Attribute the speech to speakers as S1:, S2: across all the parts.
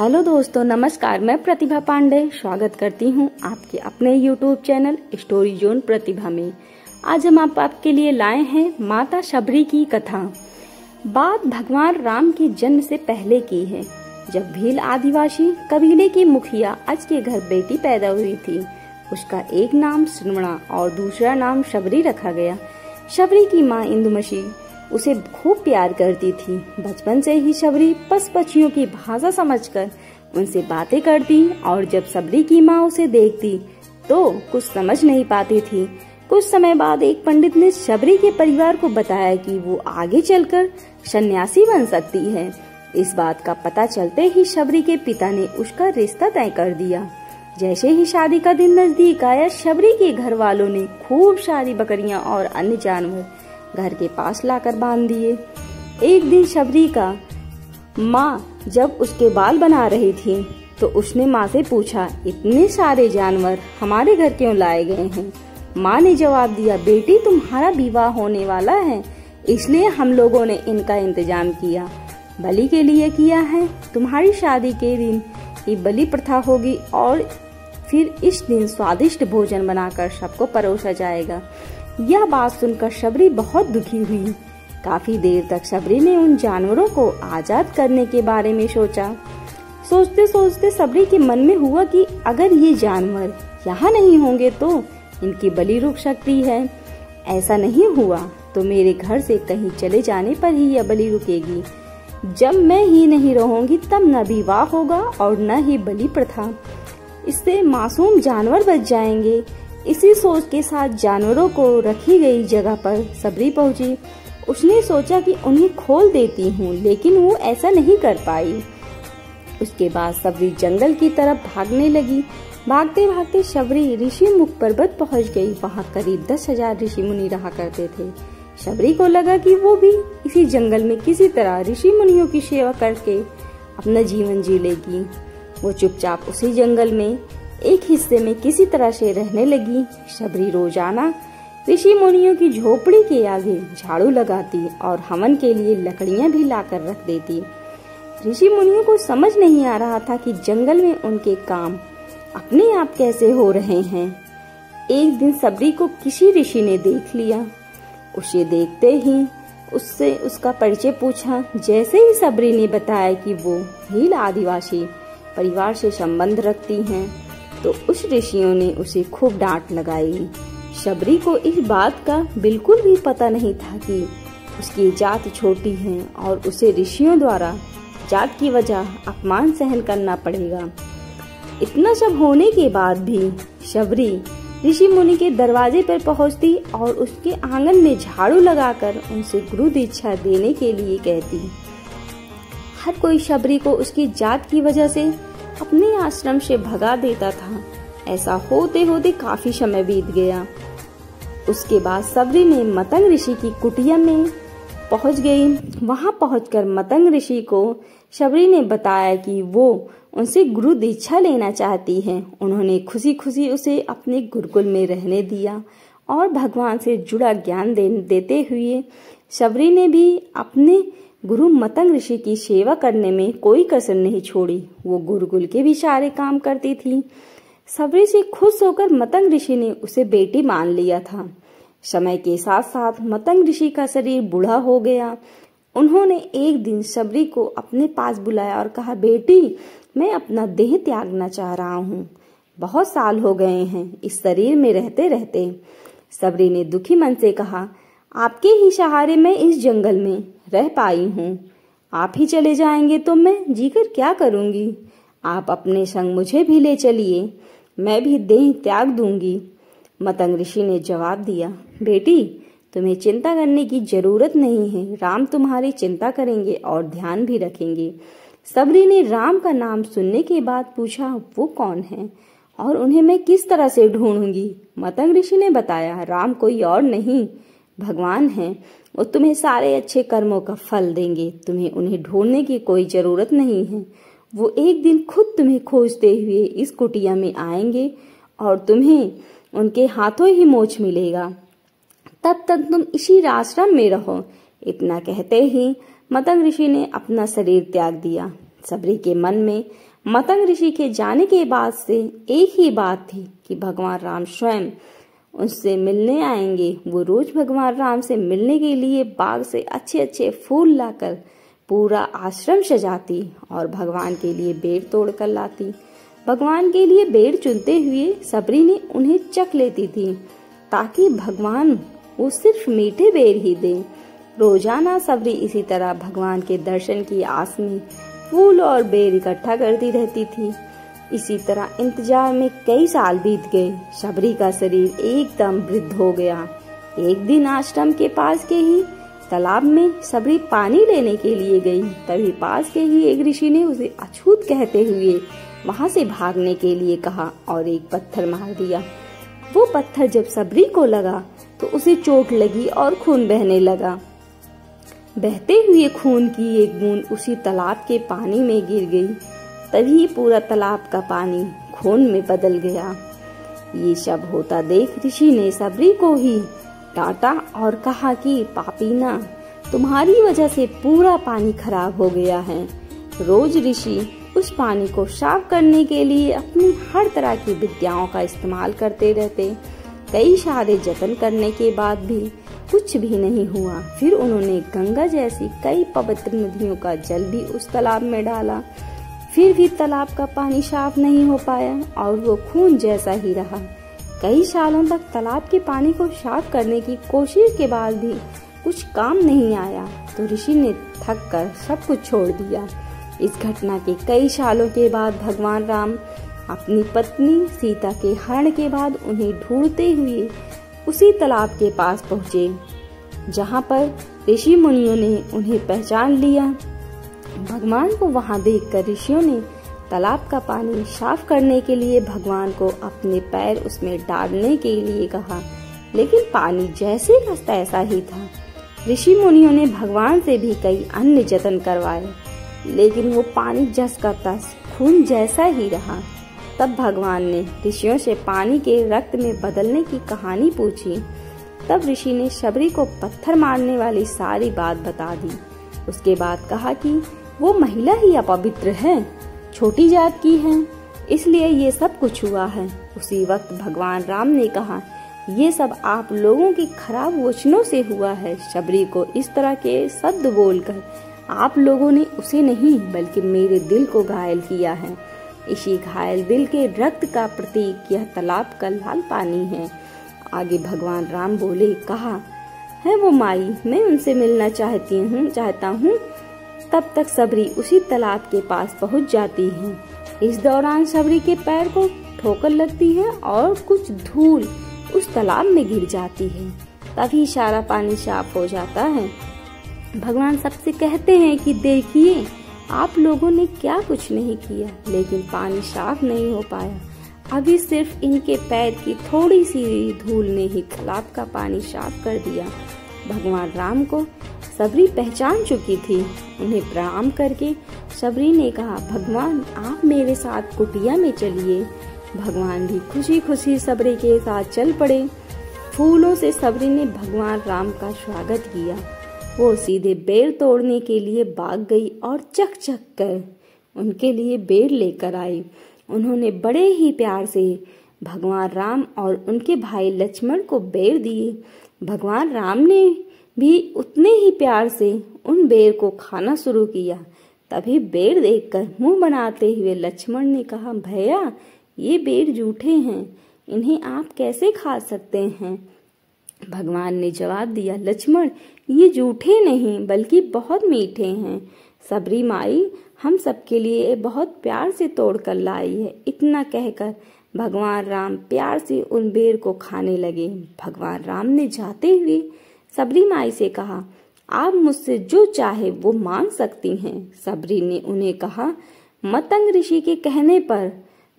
S1: Hello दोस्तों, नमस्कार, मैं प्रतिभा पांडे स्वागत करती हूँ आपके अपने YouTube channel story zone Pratibha में। आज हम आप, आपके लिए लाए हैं माता शबरी की कथा। बात भगवान राम के जन्म से पहले की है। जब भील आदिवासी कबीले की मुखिया आज के घर बेटी पैदा हुई थी, उसका एक नाम सुनमणा और दूसरा नाम शबरी रखा गया। शबरी की माँ इंदुमशी उसे खूब प्यार करती थी। बचपन से ही शबरी पस पक्षियों की भाषा समझकर उनसे बातें करती और जब सबरी की माँ उसे देखती तो कुछ समझ नहीं पाती थी। कुछ समय बाद एक पंडित ने शबरी के परिवार को बताया कि वो आगे चलकर सन्यासी बन सकती है। इस बात का पता चलते ही शबरी के पिता ने उसका रिश्ता तय कर दिया। जैसे ही शादी का दिन नज़दीक आया, शबरी के घर वालों ने खूब सारी बकरियाँ और अन्य जानवर घर के पास लाकर बाँध दिए। एक दिन शबरी का माँ जब उसके बाल बना रही थी तो उसने माँ से पूछा, इतने सारे जानवर हमारे घर क्यों लाए गए हैं? माँ ने जवाब दिया, बेटी, तुम्हारा विवाह होने वाला है, इसलिए हम लोगों ने इनका इंतज़ाम किया। बलि के लिए किया है। तुम्हारी शादी के दिन ये बलि प्रथा होगी और फिर इस दिन स्वादिष्ट भोजन बनाकर सबको परोसा जाएगा। यह बात सुनकर शबरी बहुत दुखी हुई। काफ़ी देर तक शबरी ने उन जानवरों को आज़ाद करने के बारे में सोचा। सोचते सोचते सबरी के मन में हुआ कि अगर ये जानवर यहाँ नहीं होंगे तो इनकी बलि रुक सकती है। ऐसा नहीं हुआ तो मेरे घर से कहीं चले जाने पर ही यह बलि रुकेगी। जब मैं ही नहीं रहूँगी तब न विवाह होगा और न ही बलि प्रथा। इससे मासूम जानवर बच जाएँगे। इसी सोच के साथ जानवरों को रखी गई जगह पर सबरी पहुँची। उसने सोचा कि उन्हें खोल देती हूँ, लेकिन वो ऐसा नहीं कर पाई। उसके बाद सबरी जंगल की तरफ़ भागने लगी। भागते भागते शबरी ऋषि मुख पर्वत पहुँच गई। वहाँ करीब दस हज़ार ऋषि मुनि रहा करते थे। शबरी को लगा कि वो भी इसी जंगल में किसी तरह ऋषि मुनियों की सेवा करके अपना जीवन जी लेगी। वो चुपचाप उसी जंगल में एक हिस्से में किसी तरह से रहने लगी। शबरी रोज़ाना ऋषि मुनियों की झोपड़ी के आगे झाड़ू लगाती और हवन के लिए लकड़ियाँ भी लाकर रख देती। ऋषि मुनियों को समझ नहीं आ रहा था कि जंगल में उनके काम अपने आप कैसे हो रहे हैं। एक दिन सबरी को किसी ऋषि ने देख लिया। उसे देखते ही उससे उसका परिचय पूछा। जैसे ही सबरी ने बताया कि वो भील आदिवासी परिवार से संबंध रखती हैं तो उस ऋषियों ने उसे खूब डांट लगाई। शबरी को इस बात का बिल्कुल भी पता नहीं था कि उसकी जात छोटी है और उसे ऋषियों द्वारा जात की वजह अपमान सहन करना पड़ेगा। इतना सब होने के बाद भी शबरी ऋषि मुनि के दरवाजे पर पहुँचती और उसके आँगन में झाड़ू लगाकर उनसे गुरु दीक्षा देने के लिए कहती, हर कोई शबरी को उसकी जात की वजह से अपने आश्रम से भगा देता था। ऐसा होते होते काफ़ी समय बीत गया। उसके बाद सबरी ने मतंग ऋषि की कुटिया में पहुँच गई। वहाँ पहुंचकर मतंग ऋषि को शबरी ने बताया कि वो उनसे गुरु दीक्षा लेना चाहती है। उन्होंने खुशी खुशी उसे अपने गुरुकुल में रहने दिया और भगवान से जुड़ा ज्ञान देते हुए शबरी ने भी अपने गुरु मतंग ऋषि की सेवा करने में कोई कसर नहीं छोड़ी। वो गुरुकुल के भी सारे काम करती थी। सबरी से खुश होकर मतंग ऋषि ने उसे बेटी मान लिया था। समय के साथ साथ मतंग ऋषि का शरीर बूढ़ा हो गया। उन्होंने एक दिन सबरी को अपने पास बुलाया और कहा, बेटी, मैं अपना देह त्यागना चाह रहा हूँ। बहुत साल हो गए हैं, इस शरीर में रहते रहते सबरी ने दुखी मन से कहा आपके ही सहारे में इस जंगल में रह पाई हूँ। आप ही चले जाएँगे तो मैं जीकर क्या करूँगी? आप अपने संग मुझे भी ले चलिए, मैं भी देह त्याग दूँगी। मतंग ऋषि ने जवाब दिया, बेटी, तुम्हें चिंता करने की ज़रूरत नहीं है। राम तुम्हारी चिंता करेंगे और ध्यान भी रखेंगे। सबरी ने राम का नाम सुनने के बाद पूछा, वो कौन है? और उन्हें मैं किस तरह से ढूंढूँगी? मतंग ऋषि ने बताया, राम कोई और नहीं। भगवान है, वो तुम्हें सारे अच्छे कर्मों का फल देंगे। तुम्हें उन्हें ढूँढने की कोई ज़रूरत नहीं है। वो एक दिन खुद तुम्हें खोजते हुए इस कुटिया में आएँगे और तुम्हें उनके हाथों ही मोच मिलेगा। तब तक तुम इसी आश्रम में रहो। इतना कहते ही मतंग ऋषि ने अपना शरीर त्याग दिया। सबरी के मन में मतंग ऋषि के जाने के बाद से एक ही बात थी कि भगवान राम स्वयं उससे मिलने आएँगे। वो रोज भगवान राम से मिलने के लिए बाग से अच्छे अच्छे फूल लाकर पूरा आश्रम सजाती और भगवान के लिए बेर तोड़ कर लाती। भगवान के लिए बेर चुनते हुए सबरी ने उन्हें चख लेती थी, ताकि भगवान वो सिर्फ़ मीठे बेर ही दे। रोज़ाना सबरी इसी तरह भगवान के दर्शन की आस में फूल और बेर इकट्ठा करती रहती थी। इसी तरह इंतज़ार में कई साल बीत गए। शबरी का शरीर एकदम वृद्ध हो गया। एक दिन आश्रम के पास के ही तालाब में सबरी पानी लेने के लिए गई। तभी पास के ही एक ऋषि ने उसे अछूत कहते हुए वहाँ से भागने के लिए कहा और एक पत्थर मार दिया। वो पत्थर जब सबरी को लगा तो उसे चोट लगी और खून बहने लगा। बहते हुए खून की एक बूंद उसी तालाब के पानी में गिर गई। तभी पूरा तालाब का पानी खून में बदल गया। ये सब होता देख ऋषि ने सबरी को ही डांटा और कहा कि पापीना तुम्हारी वजह से पूरा पानी खराब हो गया है। रोज ऋषि उस पानी को साफ़ करने के लिए अपनी हर तरह की विद्याओं का इस्तेमाल करते रहते। कई सारे जतन करने के बाद भी कुछ भी नहीं हुआ। फिर उन्होंने गंगा जैसी कई पवित्र नदियों का जल भी उस तालाब में डाला। फिर भी तालाब का पानी साफ़ नहीं हो पाया और वो खून जैसा ही रहा। कई सालों तक तालाब के पानी को साफ़ करने की कोशिश के बाद भी कुछ काम नहीं आया तो ऋषि ने थक कर सब कुछ छोड़ दिया। इस घटना के कई सालों के बाद भगवान राम अपनी पत्नी सीता के हरण के बाद उन्हें ढूंढते हुए उसी तालाब के पास पहुँचे, जहाँ पर ऋषि मुनियों ने उन्हें पहचान लिया। भगवान को वहाँ देखकर ऋषियों ने तालाब का पानी साफ़ करने के लिए भगवान को अपने पैर उसमें डालने के लिए कहा। लेकिन पानी जैसे तैसा ही था। ऋषि मुनियों ने भगवान से भी कई अन्य जतन करवाए। लेकिन वो पानी जस का तस, खून जैसा ही रहा। तब भगवान ने ऋषियों से पानी के रक्त में बदलने की कहानी पूछी। तब ऋषि ने शबरी को पत्थर मारने वाली सारी बात बता दी। उसके बाद कहा कि वो महिला ही अपवित्र है। छोटी जात की है। इसलिए ये सब कुछ हुआ है। उसी वक्त भगवान राम ने कहा, ये सब आप लोगों की खराब वचनों से हुआ है। शबरी को इस तरह के शब्द बोलकर आप लोगों ने उसे नहीं, बल्कि मेरे दिल को घायल किया है। इसी घायल दिल के रक्त का प्रतीक यह तालाब का लाल पानी है। आगे भगवान राम बोले, कहा, है वो माई, मैं उनसे मिलना चाहती हूँ, चाहता हूँ तब तक सबरी उसी तालाब के पास पहुँच जाती है। इस दौरान सबरी के पैर को ठोकर लगती है और कुछ धूल उस तालाब में गिर जाती है। तभी सारा पानी साफ़ हो जाता है। भगवान सबसे कहते हैं कि देखिए, आप लोगों ने क्या कुछ नहीं किया, लेकिन पानी साफ़ नहीं हो पाया। अभी सिर्फ़ इनके पैर की थोड़ी सी धूल ने ही तालाब का पानी साफ़ कर दिया। भगवान राम को सबरी पहचान चुकी थी। उन्हें प्रणाम करके सबरी ने कहा, भगवान, आप मेरे साथ कुटिया में चलिए। भगवान भी खुशी खुशी सबरी के साथ चल पड़े। फूलों से सबरी ने भगवान राम का स्वागत किया। वो सीधे बेर तोड़ने के लिए बाग गई और चक चक कर उनके लिए बेर लेकर आई। उन्होंने बड़े ही प्यार से भगवान राम और उनके भाई लक्ष्मण को बेर दिए। भगवान राम ने भी उतने ही प्यार से उन बेर को खाना शुरू किया। तभी बेर देखकर मुँह बनाते हुए लक्ष्मण ने कहा, भैया, ये बेर जूठे हैं, इन्हें आप कैसे खा सकते हैं? भगवान ने जवाब दिया, लक्ष्मण, ये जूठे नहीं, बल्कि बहुत मीठे हैं। सबरी माई, हम सबके लिए बहुत प्यार से तोड़ कर लाई है। इतना कहकर भगवान राम प्यार से उन बेर को खाने लगे। भगवान राम ने जाते हुए सबरी माई से कहा, आप मुझसे जो चाहे वो मांग सकती हैं। सबरी ने उन्हें कहा, मतंग ऋषि के कहने पर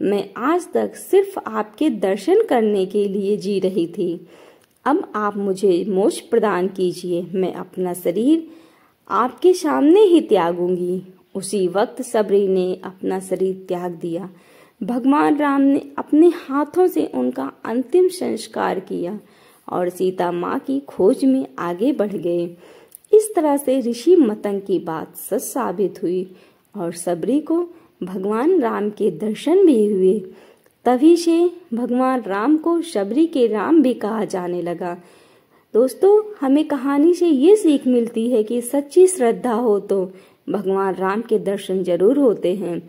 S1: मैं आज तक सिर्फ़ आपके दर्शन करने के लिए जी रही थी। अब आप मुझे मोक्ष प्रदान कीजिए। मैं अपना शरीर आपके सामने ही त्यागूँगी। उसी वक्त सबरी ने अपना शरीर त्याग दिया। भगवान राम ने अपने हाथों से उनका अंतिम संस्कार किया और सीता माँ की खोज में आगे बढ़ गए। इस तरह से ऋषि मतंग की बात सच साबित हुई और सबरी को भगवान राम के दर्शन भी हुए। तभी से भगवान राम को शबरी के राम भी कहा जाने लगा। दोस्तों, हमें कहानी से ये सीख मिलती है कि सच्ची श्रद्धा हो तो भगवान राम के दर्शन ज़रूर होते हैं।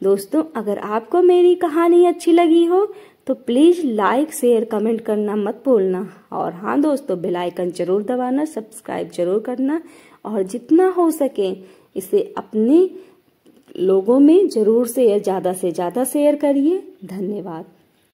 S1: दोस्तों, अगर आपको मेरी कहानी अच्छी लगी हो तो प्लीज़ लाइक, शेयर, कमेंट करना मत भूलना। और हाँ दोस्तों, बेल आइकन ज़रूर दबाना, सब्सक्राइब ज़रूर करना। और जितना हो सके, इसे अपने लोगों में ज़रूर से, ज़्यादा से ज़्यादा शेयर करिए। धन्यवाद।